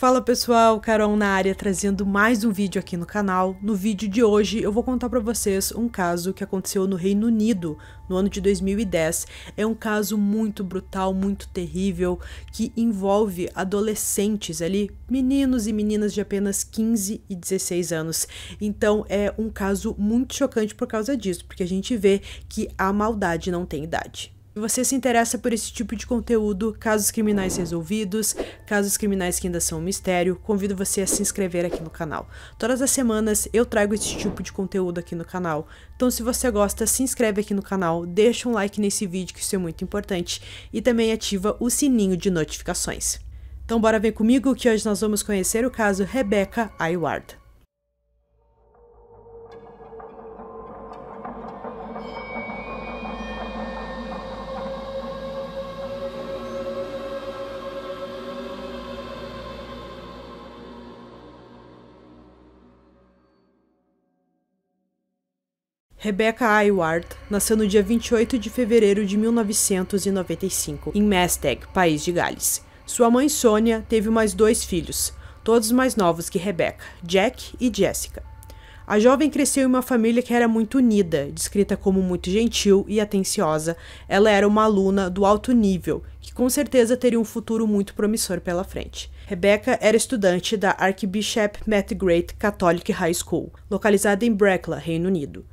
Fala pessoal, Carol na área trazendo mais um vídeo aqui no canal. No vídeo de hoje eu vou contar para vocês um caso que aconteceu no Reino Unido no ano de 2010. É um caso muito brutal, muito terrível, que envolve adolescentes ali, meninos e meninas de apenas 15 e 16 anos. Então é um caso muito chocante por causa disso, porque a gente vê que a maldade não tem idade. Se você se interessa por esse tipo de conteúdo, casos criminais resolvidos, casos criminais que ainda são um mistério, convido você a se inscrever aqui no canal. Todas as semanas eu trago esse tipo de conteúdo aqui no canal. Então se você gosta, se inscreve aqui no canal, deixa um like nesse vídeo que isso é muito importante e também ativa o sininho de notificações. Então bora ver comigo que hoje nós vamos conhecer o caso Rebecca Ayward. Rebecca Ayward nasceu no dia 28 de fevereiro de 1995, em Masteg, País de Gales. Sua mãe Sônia teve mais dois filhos, todos mais novos que Rebecca, Jack e Jessica. A jovem cresceu em uma família que era muito unida, descrita como muito gentil e atenciosa. Ela era uma aluna do alto nível, que com certeza teria um futuro muito promissor pela frente. Rebecca era estudante da Archbishop Matt Great Catholic High School, localizada em Brecla, Reino Unido.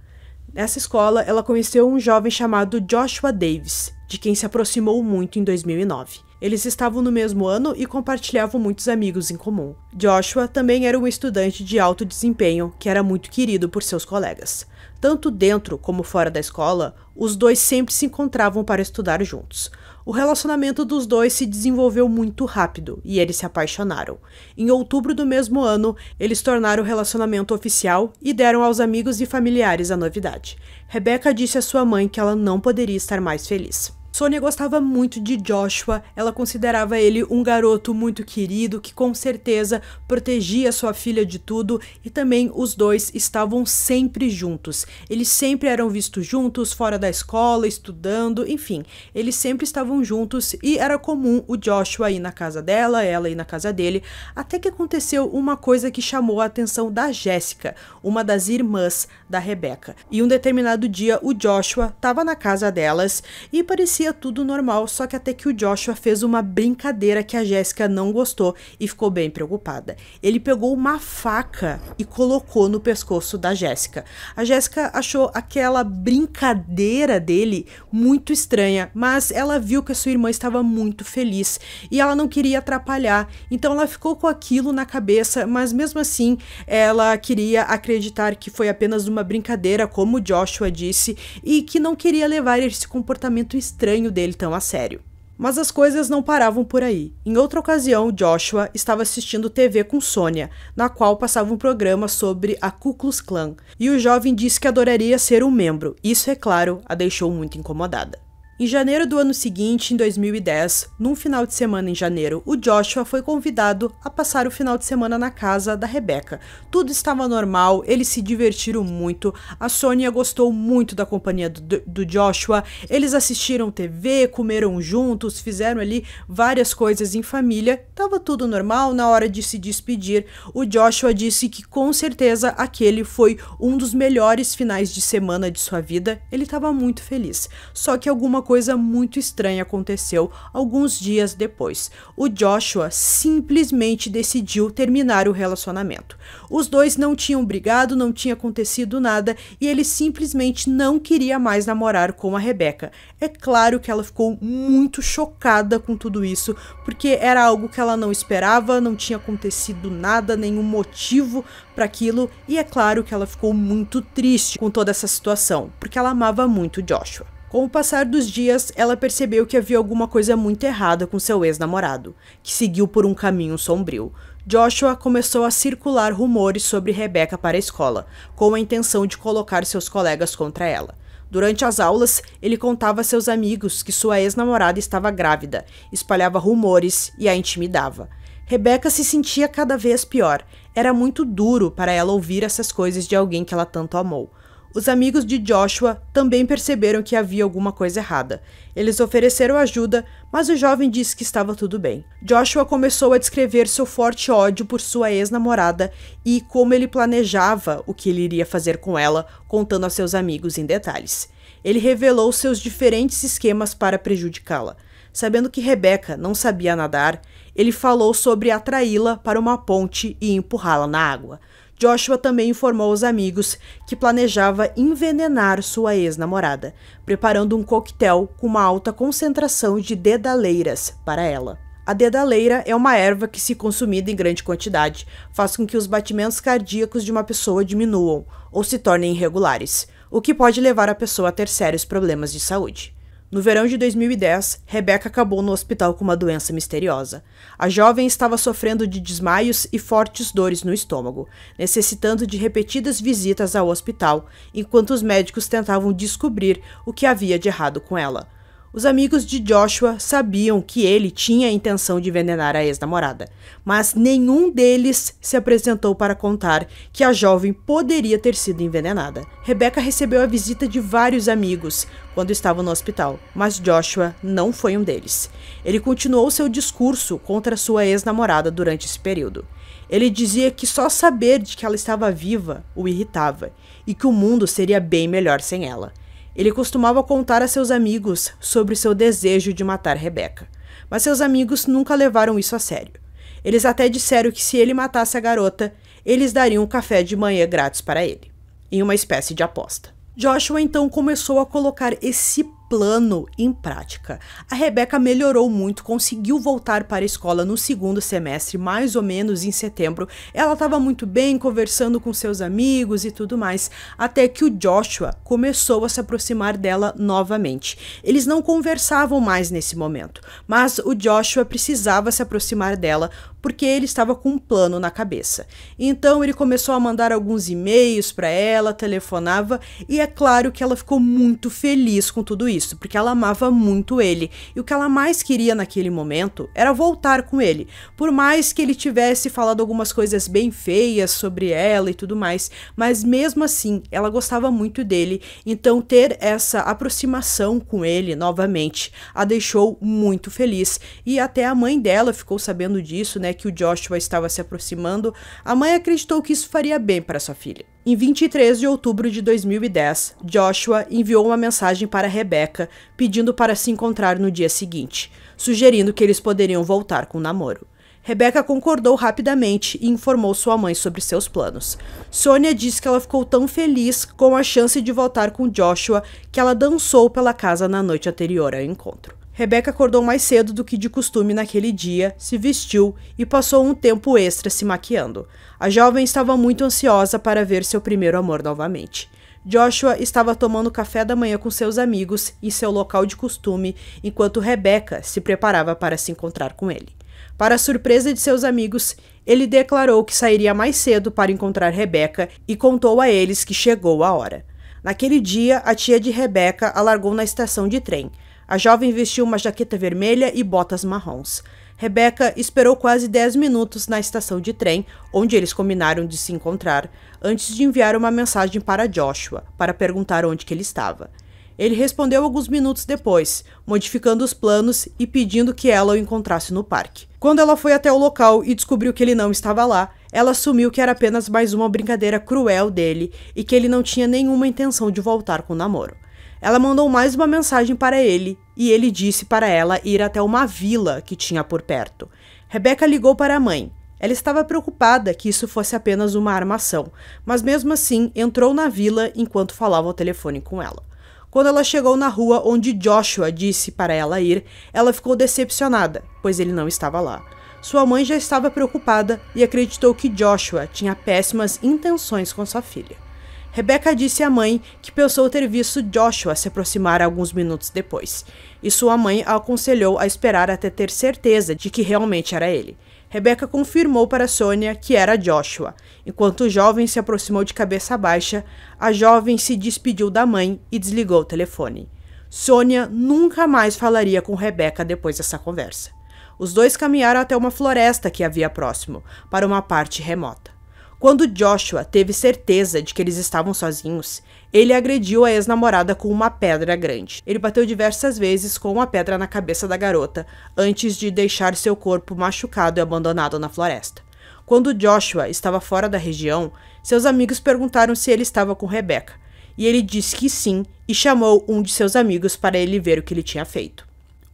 Nessa escola, ela conheceu um jovem chamado Joshua Davis, de quem se aproximou muito em 2009. Eles estavam no mesmo ano e compartilhavam muitos amigos em comum. Joshua também era um estudante de alto desempenho que era muito querido por seus colegas. Tanto dentro como fora da escola, os dois sempre se encontravam para estudar juntos. O relacionamento dos dois se desenvolveu muito rápido e eles se apaixonaram. Em outubro do mesmo ano, eles tornaram o relacionamento oficial e deram aos amigos e familiares a novidade. Rebecca disse à sua mãe que ela não poderia estar mais feliz. Sônia gostava muito de Joshua, ela considerava ele um garoto muito querido que com certeza protegia sua filha de tudo e também os dois estavam sempre juntos. Eles sempre eram vistos juntos, fora da escola, estudando, enfim, eles sempre estavam juntos e era comum o Joshua ir na casa dela, ela ir na casa dele, até que aconteceu uma coisa que chamou a atenção da Jéssica, uma das irmãs da Rebeca. E um determinado dia o Joshua estava na casa delas e parecia parecia tudo normal, só que até que o Joshua fez uma brincadeira que a Jéssica não gostou e ficou bem preocupada. Ele pegou uma faca e colocou no pescoço da Jéssica. A Jéssica achou aquela brincadeira dele muito estranha, mas ela viu que a sua irmã estava muito feliz e ela não queria atrapalhar, então ela ficou com aquilo na cabeça, mas mesmo assim ela queria acreditar que foi apenas uma brincadeira, como Joshua disse, e que não queria levar esse comportamento estranho estranho dele tão a sério. Mas as coisas não paravam por aí. Em outra ocasião, Joshua estava assistindo TV com Sônia, na qual passava um programa sobre a Ku Klux Klan, e o jovem disse que adoraria ser um membro. Isso, é claro, a deixou muito incomodada. Em janeiro do ano seguinte, em 2010, num final de semana em janeiro, o Joshua foi convidado a passar o final de semana na casa da Rebecca. Tudo estava normal, eles se divertiram muito, a Sônia gostou muito da companhia do, do Joshua, eles assistiram TV, comeram juntos, fizeram ali várias coisas em família, tava tudo normal. Na hora de se despedir, o Joshua disse que com certeza aquele foi um dos melhores finais de semana de sua vida, ele estava muito feliz. Só que alguma coisa muito estranha aconteceu alguns dias depois. O Joshua simplesmente decidiu terminar o relacionamento. Os dois não tinham brigado, não tinha acontecido nada e ele simplesmente não queria mais namorar com a Rebecca. É claro que ela ficou muito chocada com tudo isso, porque era algo que ela não esperava, não tinha acontecido nada, nenhum motivo para aquilo, e é claro que ela ficou muito triste com toda essa situação, porque ela amava muito Joshua. Com o passar dos dias, ela percebeu que havia alguma coisa muito errada com seu ex-namorado, que seguiu por um caminho sombrio. Joshua começou a circular rumores sobre Rebecca para a escola, com a intenção de colocar seus colegas contra ela. Durante as aulas, ele contava a seus amigos que sua ex-namorada estava grávida, espalhava rumores e a intimidava. Rebecca se sentia cada vez pior. Era muito duro para ela ouvir essas coisas de alguém que ela tanto amou. Os amigos de Joshua também perceberam que havia alguma coisa errada. Eles ofereceram ajuda, mas o jovem disse que estava tudo bem. Joshua começou a descrever seu forte ódio por sua ex-namorada e como ele planejava o que ele iria fazer com ela, contando a seus amigos em detalhes. Ele revelou seus diferentes esquemas para prejudicá-la. Sabendo que Rebecca não sabia nadar, ele falou sobre atraí-la para uma ponte e empurrá-la na água. Joshua também informou os amigos que planejava envenenar sua ex-namorada, preparando um coquetel com uma alta concentração de dedaleiras para ela. A dedaleira é uma erva que, se consumida em grande quantidade, faz com que os batimentos cardíacos de uma pessoa diminuam ou se tornem irregulares, o que pode levar a pessoa a ter sérios problemas de saúde. No verão de 2010, Rebecca acabou no hospital com uma doença misteriosa. A jovem estava sofrendo de desmaios e fortes dores no estômago, necessitando de repetidas visitas ao hospital, enquanto os médicos tentavam descobrir o que havia de errado com ela. Os amigos de Joshua sabiam que ele tinha a intenção de envenenar a ex-namorada, mas nenhum deles se apresentou para contar que a jovem poderia ter sido envenenada. Rebecca recebeu a visita de vários amigos quando estava no hospital, mas Joshua não foi um deles. Ele continuou seu discurso contra sua ex-namorada durante esse período. Ele dizia que só saber de que ela estava viva o irritava e que o mundo seria bem melhor sem ela. Ele costumava contar a seus amigos sobre seu desejo de matar Rebeca, mas seus amigos nunca levaram isso a sério. Eles até disseram que se ele matasse a garota, eles dariam um café de manhã grátis para ele, em uma espécie de aposta. Joshua então começou a colocar esse plano em prática. A Rebeca melhorou muito, conseguiu voltar para a escola no segundo semestre, mais ou menos em setembro. Ela estava muito bem, conversando com seus amigos e tudo mais, até que o Joshua começou a se aproximar dela novamente. Eles não conversavam mais nesse momento, mas o Joshua precisava se aproximar dela porque ele estava com um plano na cabeça. Então ele começou a mandar alguns e-mails para ela, telefonava e é claro que ela ficou muito feliz com tudo isso, porque ela amava muito ele e o que ela mais queria naquele momento era voltar com ele. Por mais que ele tivesse falado algumas coisas bem feias sobre ela e tudo mais, mas mesmo assim ela gostava muito dele, então ter essa aproximação com ele novamente a deixou muito feliz e até a mãe dela ficou sabendo disso, né? que o Joshua estava se aproximando, a mãe acreditou que isso faria bem para sua filha. Em 23 de outubro de 2010, Joshua enviou uma mensagem para Rebecca pedindo para se encontrar no dia seguinte, sugerindo que eles poderiam voltar com o namoro. Rebecca concordou rapidamente e informou sua mãe sobre seus planos. Sônia disse que ela ficou tão feliz com a chance de voltar com Joshua que ela dançou pela casa na noite anterior ao encontro. Rebeca acordou mais cedo do que de costume naquele dia, se vestiu e passou um tempo extra se maquiando. A jovem estava muito ansiosa para ver seu primeiro amor novamente. Joshua estava tomando café da manhã com seus amigos em seu local de costume, enquanto Rebeca se preparava para se encontrar com ele. Para a surpresa de seus amigos, ele declarou que sairia mais cedo para encontrar Rebeca e contou a eles que chegou a hora. Naquele dia, a tia de Rebeca a largou na estação de trem. A jovem vestiu uma jaqueta vermelha e botas marrons. Rebecca esperou quase 10 minutos na estação de trem, onde eles combinaram de se encontrar, antes de enviar uma mensagem para Joshua, para perguntar onde ele estava. Ele respondeu alguns minutos depois, modificando os planos e pedindo que ela o encontrasse no parque. Quando ela foi até o local e descobriu que ele não estava lá, ela assumiu que era apenas mais uma brincadeira cruel dele e que ele não tinha nenhuma intenção de voltar com o namoro. Ela mandou mais uma mensagem para ele e ele disse para ela ir até uma vila que tinha por perto. Rebecca ligou para a mãe. Ela estava preocupada que isso fosse apenas uma armação, mas mesmo assim entrou na vila enquanto falava ao telefone com ela. Quando ela chegou na rua onde Joshua disse para ela ir, ela ficou decepcionada, pois ele não estava lá. Sua mãe já estava preocupada e acreditou que Joshua tinha péssimas intenções com sua filha. Rebecca disse à mãe que pensou ter visto Joshua se aproximar alguns minutos depois, e sua mãe a aconselhou a esperar até ter certeza de que realmente era ele. Rebecca confirmou para Sônia que era Joshua. Enquanto o jovem se aproximou de cabeça baixa, a jovem se despediu da mãe e desligou o telefone. Sônia nunca mais falaria com Rebecca depois dessa conversa. Os dois caminharam até uma floresta que havia próximo, para uma parte remota. Quando Joshua teve certeza de que eles estavam sozinhos, ele agrediu a ex-namorada com uma pedra grande. Ele bateu diversas vezes com uma pedra na cabeça da garota, antes de deixar seu corpo machucado e abandonado na floresta. Quando Joshua estava fora da região, seus amigos perguntaram se ele estava com Rebecca, e ele disse que sim e chamou um de seus amigos para ele ver o que ele tinha feito.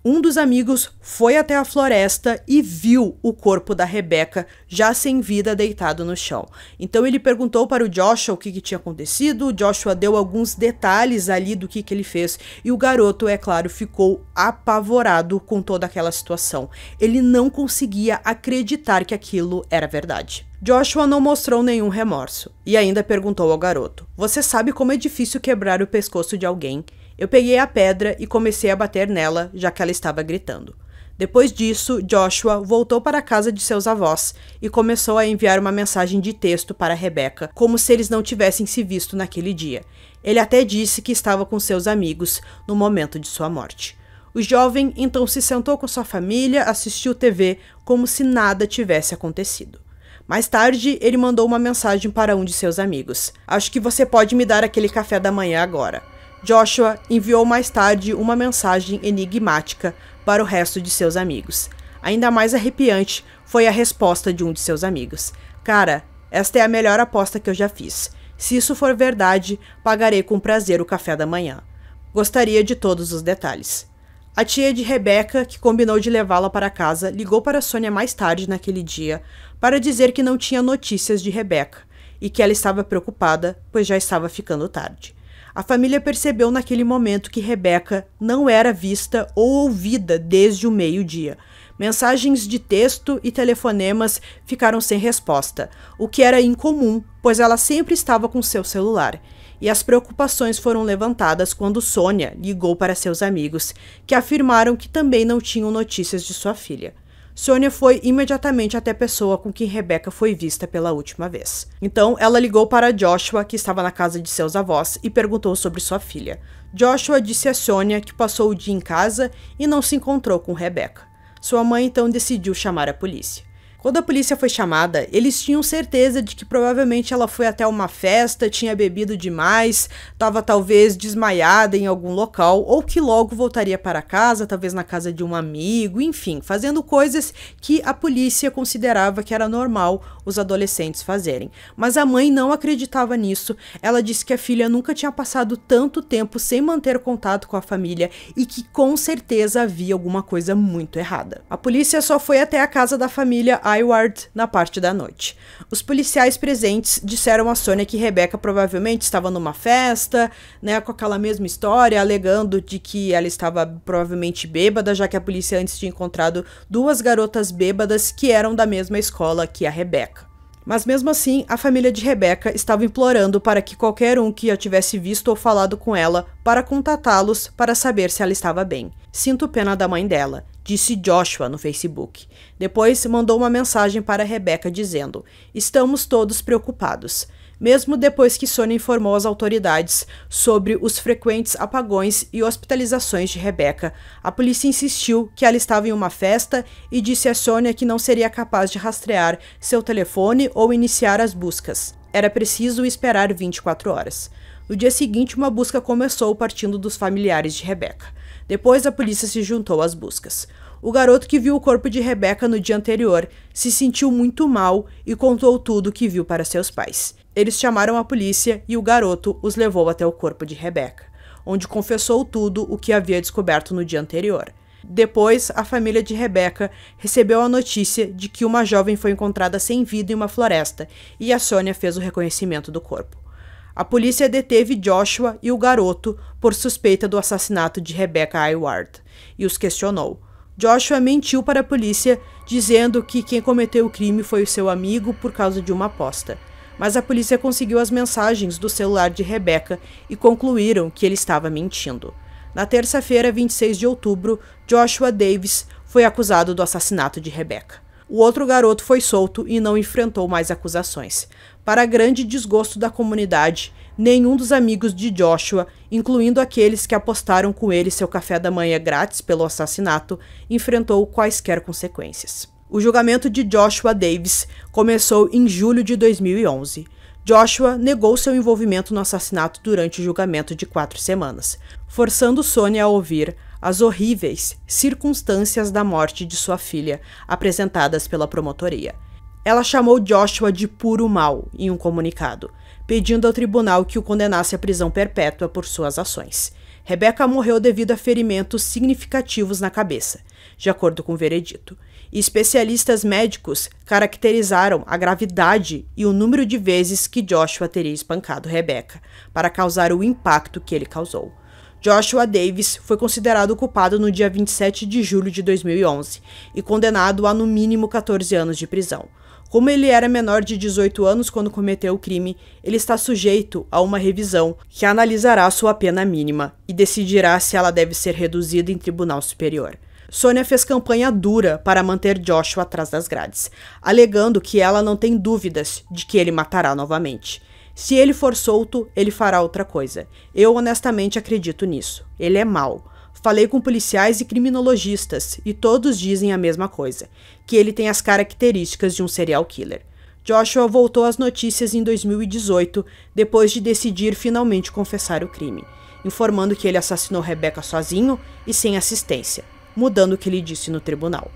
Um dos amigos foi até a floresta e viu o corpo da Rebeca já sem vida deitado no chão. Então ele perguntou para o Joshua o que, que tinha acontecido. O Joshua deu alguns detalhes ali do que, que ele fez e o garoto, é claro, ficou apavorado com toda aquela situação. Ele não conseguia acreditar que aquilo era verdade. Joshua não mostrou nenhum remorso e ainda perguntou ao garoto: Você sabe como é difícil quebrar o pescoço de alguém? Eu peguei a pedra e comecei a bater nela, já que ela estava gritando. Depois disso, Joshua voltou para a casa de seus avós e começou a enviar uma mensagem de texto para Rebecca, como se eles não tivessem se visto naquele dia. Ele até disse que estava com seus amigos no momento de sua morte. O jovem então se sentou com sua família, assistiu TV como se nada tivesse acontecido. Mais tarde, ele mandou uma mensagem para um de seus amigos: Acho que você pode me dar aquele café da manhã agora. Joshua enviou mais tarde uma mensagem enigmática para o resto de seus amigos. Ainda mais arrepiante foi a resposta de um de seus amigos: Cara, esta é a melhor aposta que eu já fiz. Se isso for verdade, pagarei com prazer o café da manhã. Gostaria de todos os detalhes. A tia de Rebecca, que combinou de levá-la para casa, ligou para Sônia mais tarde naquele dia para dizer que não tinha notícias de Rebecca e que ela estava preocupada, pois já estava ficando tarde. A família percebeu naquele momento que Rebeca não era vista ou ouvida desde o meio-dia. Mensagens de texto e telefonemas ficaram sem resposta, o que era incomum, pois ela sempre estava com seu celular. E as preocupações foram levantadas quando Sônia ligou para seus amigos, que afirmaram que também não tinham notícias de sua filha. Sônia foi imediatamente até a pessoa com quem Rebecca foi vista pela última vez. Então, ela ligou para Joshua, que estava na casa de seus avós, e perguntou sobre sua filha. Joshua disse a Sônia que passou o dia em casa e não se encontrou com Rebecca. Sua mãe então decidiu chamar a polícia. Quando a polícia foi chamada, eles tinham certeza de que provavelmente ela foi até uma festa, tinha bebido demais, estava talvez desmaiada em algum local, ou que logo voltaria para casa, talvez na casa de um amigo, enfim, fazendo coisas que a polícia considerava que era normal os adolescentes fazerem. Mas a mãe não acreditava nisso. Ela disse que a filha nunca tinha passado tanto tempo sem manter contato com a família e que com certeza havia alguma coisa muito errada. A polícia só foi até a casa da família Iward na parte da noite. Os policiais presentes disseram a Sônia que Rebecca provavelmente estava numa festa, né, com aquela mesma história, alegando de que ela estava provavelmente bêbada, já que a polícia antes tinha encontrado duas garotas bêbadas que eram da mesma escola que a Rebecca. Mas mesmo assim, a família de Rebecca estava implorando para que qualquer um que a tivesse visto ou falado com ela para contatá-los para saber se ela estava bem. Sinto pena da mãe dela disse Joshua no Facebook. Depois mandou uma mensagem para Rebecca dizendo: Estamos todos preocupados. Mesmo depois que Sônia informou as autoridades sobre os frequentes apagões e hospitalizações de Rebecca, a polícia insistiu que ela estava em uma festa e disse a Sônia que não seria capaz de rastrear seu telefone ou iniciar as buscas. Era preciso esperar 24 horas. No dia seguinte, uma busca começou partindo dos familiares de Rebecca. Depois, a polícia se juntou às buscas. O garoto que viu o corpo de Rebecca no dia anterior se sentiu muito mal e contou tudo o que viu para seus pais. Eles chamaram a polícia e o garoto os levou até o corpo de Rebecca, onde confessou tudo o que havia descoberto no dia anterior. Depois, a família de Rebecca recebeu a notícia de que uma jovem foi encontrada sem vida em uma floresta e a Sônia fez o reconhecimento do corpo. A polícia deteve Joshua e o garoto por suspeita do assassinato de Rebecca Ayward e os questionou. Joshua mentiu para a polícia, dizendo que quem cometeu o crime foi o seu amigo por causa de uma aposta. Mas a polícia conseguiu as mensagens do celular de Rebecca e concluíram que ele estava mentindo. Na terça-feira, 26 de outubro, Joshua Davis foi acusado do assassinato de Rebecca. O outro garoto foi solto e não enfrentou mais acusações. Para grande desgosto da comunidade, nenhum dos amigos de Joshua, incluindo aqueles que apostaram com ele seu café da manhã grátis pelo assassinato, enfrentou quaisquer consequências. O julgamento de Joshua Davis começou em julho de 2011. Joshua negou seu envolvimento no assassinato durante o julgamento de quatro semanas, forçando Sônia a ouvir as horríveis circunstâncias da morte de sua filha, apresentadas pela promotoria. Ela chamou Joshua de puro mal em um comunicado, pedindo ao tribunal que o condenasse à prisão perpétua por suas ações. Rebecca morreu devido a ferimentos significativos na cabeça, de acordo com o veredito. E especialistas médicos caracterizaram a gravidade e o número de vezes que Joshua teria espancado Rebecca para causar o impacto que ele causou. Joshua Davis foi considerado culpado no dia 27 de julho de 2011 e condenado a no mínimo 14 anos de prisão. Como ele era menor de 18 anos quando cometeu o crime, ele está sujeito a uma revisão que analisará sua pena mínima e decidirá se ela deve ser reduzida em tribunal superior. Sônia fez campanha dura para manter Joshua atrás das grades, alegando que ela não tem dúvidas de que ele matará novamente. Se ele for solto, ele fará outra coisa. Eu honestamente acredito nisso. Ele é mau. Falei com policiais e criminologistas e todos dizem a mesma coisa: que ele tem as características de um serial killer. Joshua voltou às notícias em 2018, depois de decidir finalmente confessar o crime, informando que ele assassinou Rebecca sozinho e sem assistência, mudando o que ele disse no tribunal.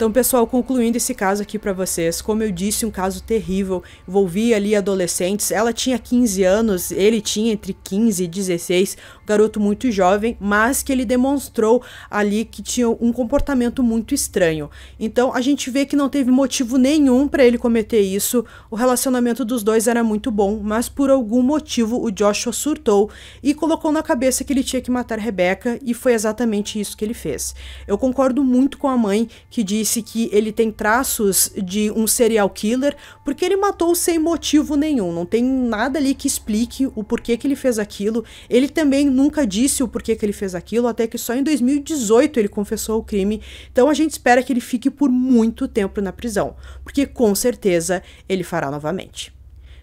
Então, pessoal, concluindo esse caso aqui para vocês, como eu disse, um caso terrível, envolvia ali adolescentes. Ela tinha 15 anos, ele tinha entre 15 e 16, um garoto muito jovem, mas que ele demonstrou ali que tinha um comportamento muito estranho. Então, a gente vê que não teve motivo nenhum para ele cometer isso. O relacionamento dos dois era muito bom, mas por algum motivo o Joshua surtou e colocou na cabeça que ele tinha que matar Rebecca, e foi exatamente isso que ele fez. Eu concordo muito com a mãe que disse disse que ele tem traços de um serial killer porque ele matou sem motivo nenhum. Não tem nada ali que explique o porquê que ele fez aquilo. Ele também nunca disse o porquê que ele fez aquilo, até que só em 2018 ele confessou o crime. Então a gente espera que ele fique por muito tempo na prisão, porque com certeza ele fará novamente.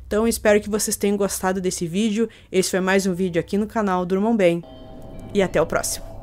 Então espero que vocês tenham gostado desse vídeo. Esse foi mais um vídeo aqui no canal Durmam Bem e até o próximo.